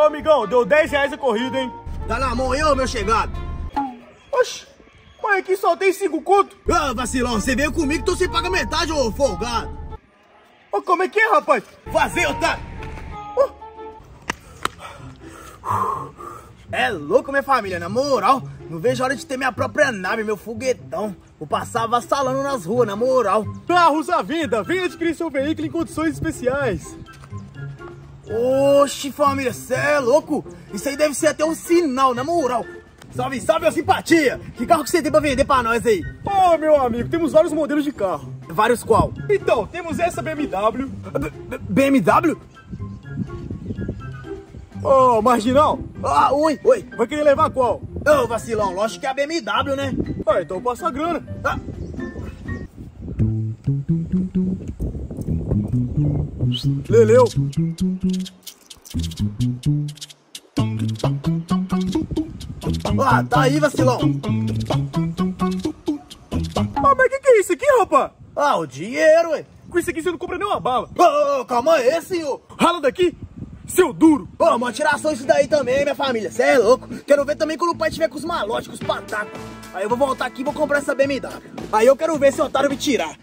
Ô, amigão, deu 10 reais a corrida, hein? Tá na mão aí, ô meu chegado. Oxi, mas aqui só tem 5 conto. Ah, vacilão, você veio comigo, então você paga metade, ô folgado. Ô, como é que é, rapaz? Fazer, otário. É louco, minha família, na moral. Não vejo a hora de ter minha própria nave, meu foguetão. Vou passar vassalando nas ruas, na moral. Carros à venda, venha adquirir seu veículo em condições especiais. Oxi, família, cê é louco? Isso aí deve ser até um sinal, na moral. Salve, salve, a simpatia. Que carro que você tem pra vender pra nós aí? Ô, meu amigo, temos vários modelos de carro. Vários qual? Então, temos essa BMW. B- BMW? Ô, marginal, Ah, oi, oi. vai querer levar qual? Ô, vacilão, lógico que é a BMW, né? Ah, então passa a grana. Ah, Leleu. ah, tá aí, vacilão. Ah, mas que que é isso aqui, rapaz? Ah, o dinheiro, ué. Com isso aqui você não compra nem uma bala. Ô, ô, calma aí, senhor. Rala daqui, seu duro. Ô, uma tiração isso daí também, minha família. Cê é louco. Quero ver também quando o pai tiver com os malotes, com os patacos. Aí eu vou voltar aqui e vou comprar essa BMW. Aí eu quero ver se o otário me tirar.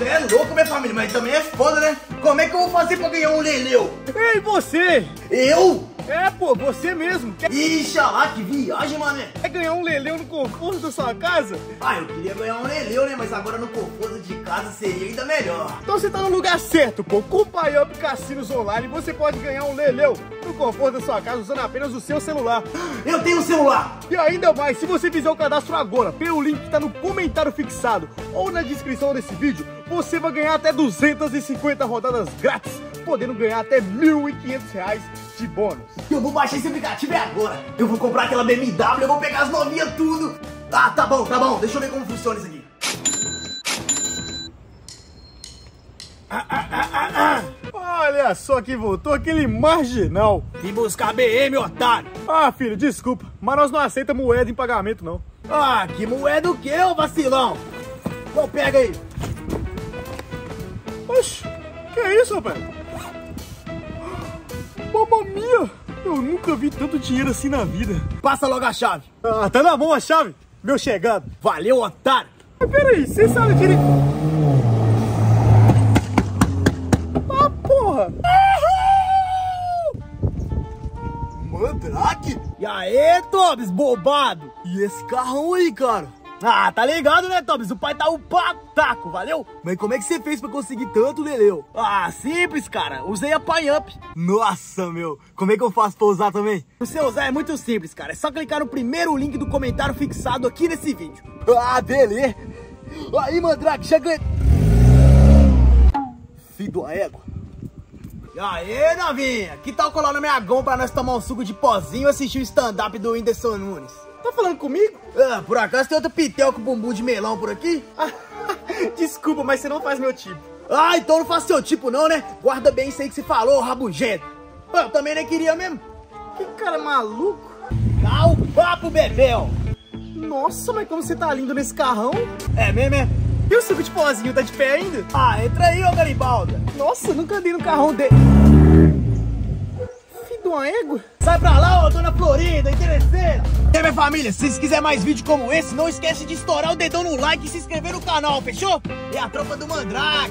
É louco, minha família, mas também é foda, né? Como é que eu vou fazer pra ganhar um leleu? Ei, você! Eu? É, pô, você mesmo. Ixi, lá, que viagem, mané. quer ganhar um leleu no conforto da sua casa? Ah, eu queria ganhar um leleu, né? Mas agora no conforto de casa seria ainda melhor. Então você tá no lugar certo, pô. Com o PayUp Cassinos Online você pode ganhar um leleu no conforto da sua casa usando apenas o seu celular. Eu tenho um celular. E ainda mais, se você fizer o cadastro agora pelo link que tá no comentário fixado ou na descrição desse vídeo, você vai ganhar até 250 rodadas grátis, podendo ganhar até 1.500 reais de bônus. Eu vou baixar esse aplicativo é agora. Eu vou comprar aquela BMW, eu vou pegar as novinhas tudo. Ah, tá bom, tá bom. Deixa eu ver como funciona isso aqui. Olha só quem voltou, aquele marginal. Vim buscar BM, otário. Ah, filho, desculpa, mas nós não aceitamos moeda em pagamento, não. Ah, que moeda o quê, ô vacilão? Então pega aí. Oxi, que é isso, rapaz? Mamma mia! Eu nunca vi tanto dinheiro assim na vida. Passa logo a chave. Ah, tá na mão a chave, meu chegado. Valeu, otário. Mas peraí, você sabe direito... Ah, porra! Mandrake? E aí, Tobis, bobado? E esse carrão aí, cara? Ah, tá ligado, né, Tobis? O pai tá o pataco, valeu? Mas como é que você fez pra conseguir tanto, Leleu? Ah, simples, cara. Usei a Up. Nossa, meu. Como é que eu faço pra usar também? Pra você usar é muito simples, cara. É só clicar no primeiro link do comentário fixado aqui nesse vídeo. Ah, beleza. Aí, Mandrake, já ganhei. Filho da égua. E aí, novinha? Que tal colar na minha goma pra nós tomar um suco de pozinho e assistir o stand-up do Whindersson Nunes? Tá falando comigo? Ah, por acaso tem outro pitel com bumbum de melão por aqui? Desculpa, mas você não faz meu tipo. Ah, então não faço seu tipo não, né? Guarda bem isso aí que você falou, rabugento. Ah, Eu também nem queria mesmo. Que cara maluco. Dá o papo, bebel. Nossa, mas como você tá lindo nesse carrão. É mesmo, é? E o suco de pozinho tá de pé ainda? Ah, entra aí, ô Garibalda. Nossa, nunca andei no carrão dele. De uma égua. Sai pra lá, ô dona Florinda, interesseira. E aí, minha família, se vocês quiserem mais vídeo como esse, não esquece de estourar o dedão no like e se inscrever no canal, fechou? E a tropa do Mandrake.